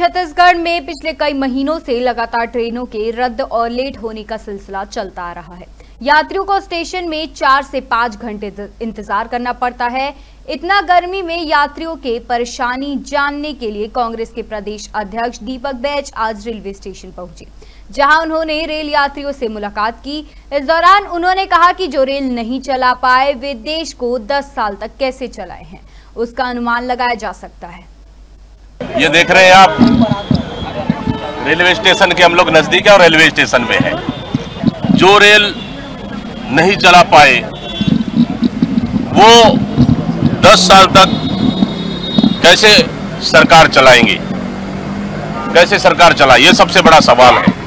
छत्तीसगढ़ में पिछले कई महीनों से लगातार ट्रेनों के रद्द और लेट होने का सिलसिला चलता आ रहा है। यात्रियों को स्टेशन में चार से पाँच घंटे इंतज़ार करना पड़ता है। इतना गर्मी में यात्रियों के परेशानी जानने के लिए कांग्रेस के प्रदेश अध्यक्ष दीपक बैच आज रेलवे स्टेशन पहुँचे, जहाँ उन्होंने रेल यात्रियों से मुलाकात की। इस दौरान उन्होंने कहा कि जो रेल नहीं चला पाए, वे देश को 10 साल तक कैसे चलाए हैं? उसका अनुमान लगाया जा सकता है। ये देख रहे हैं आप, रेलवे स्टेशन के हम लोग नज़दीक है और रेलवे स्टेशन में है। जो रेल नहीं चला पाए, वो 10 साल तक कैसे सरकार चलाएँगे? कैसे सरकार चलाए? ये सबसे बड़ा सवाल है।